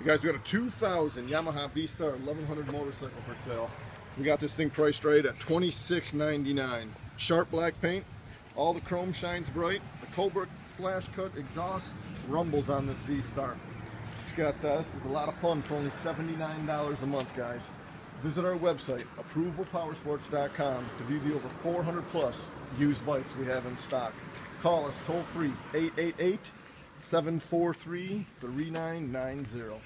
You guys, we got a 2000 Yamaha V-Star 1100 motorcycle for sale. We got this thing priced right at $26.99. Sharp black paint, all the chrome shines bright. The Cobra slash cut exhaust rumbles on this V-Star. It's got uh, this is a lot of fun for only $79 a month, guys. Visit our website, approvalpowersports.com, to view the over 400 plus used bikes we have in stock. Call us toll free 888 743 3990.